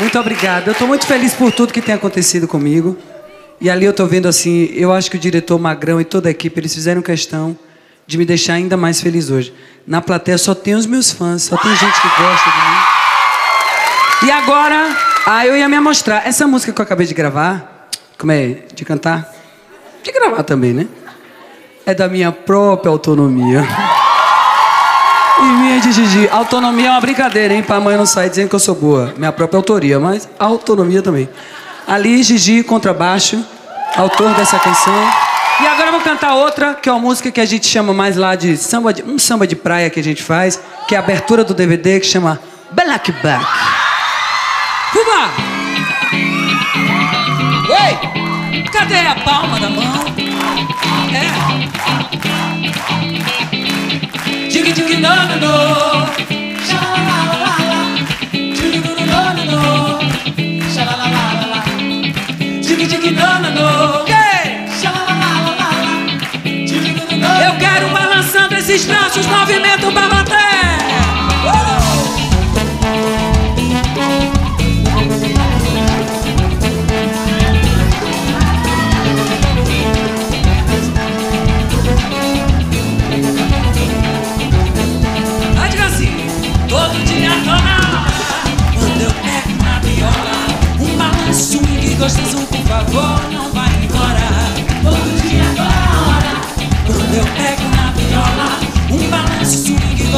Muito obrigado. Eu estou muito feliz por tudo que tem acontecido comigo. E ali eu estou vendo assim, eu acho que o diretor Magrão e toda a equipe, eles fizeram questão de me deixar ainda mais feliz hoje. Na plateia só tem os meus fãs, só tem gente que gosta de mim. E agora, ah, eu ia me mostrar. Essa música que eu acabei de gravar, como é? De cantar? De gravar também, né? É da minha própria autonomia. Gigi. Autonomia é uma brincadeira, hein? Pra mãe não sair dizendo que eu sou boa. Minha própria autoria, mas autonomia também. Ali, Gigi, contrabaixo, autor dessa canção. E agora eu vou cantar outra, que é uma música que a gente chama mais lá de samba de, um samba de praia que a gente faz, que é a abertura do DVD, que chama Black Back. Cuba! Oi! Cadê a palma da mão? Viola Um balanço swing gostoso, por favor, não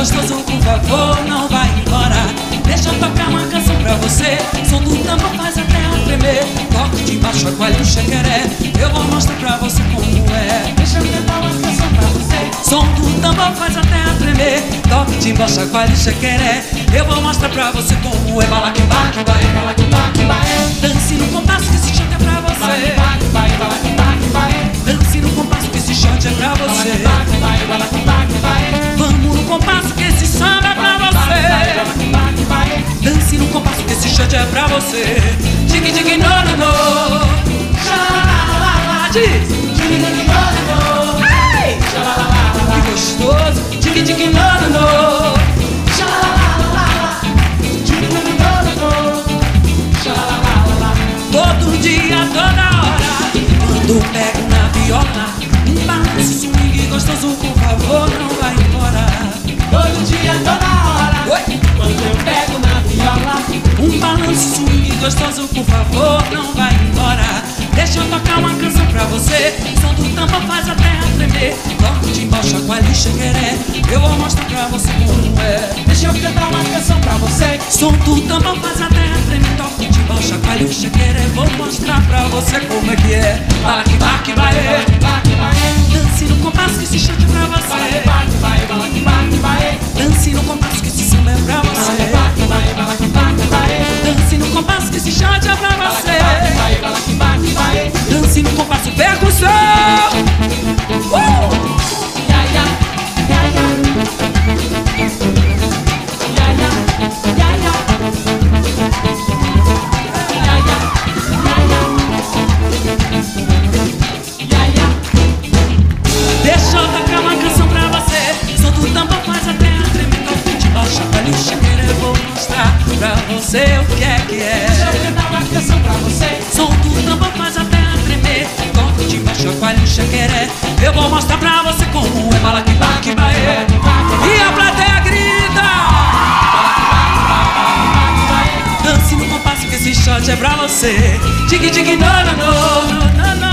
gostoso, por favor, não vai embora Deixa eu tocar uma canção pra você Som do tambor faz até eu tremer Toque de baixo, chacoalha o chequeré Eu vou mostrar pra você como é Deixa eu cantar uma canção pra você Som do tambor faz até a tremer Toque de baixo, chacoalha o chequeré Eu vou mostrar pra você como é Bala que bala que vai, bala que bala que vai Dance no compasso que shot é pra você Bala que vai, bala que bala que vai Dance no compasso que esse shot é pra você Bala que vai, bala shot é pra você. Dig dig no no no. Xalalalala Diz. Dig dig no no no. Ei! Xalalalala Que gostoso. Dig dig no no no terra tremer Toque de baixo, chacoalha e xequeré Eu vou mostrar pra você como é. Deixa eu cantar uma canção pra você. Som do tampa faz a terra tremer. Toque de baixo, chacoalha e xequeré Vou mostrar pra você como é que é. Bala que vai, que vai, Dance no compasso que esse chute pra você. Dance no compasso que esse samba é pra você. Dance no compasso que shot é pra você chequeré Eu vou mostrar pra você como é Bala que bala que baê E a plateia grita. Dance no compasso que esse shot é pra você. Dig dig no no no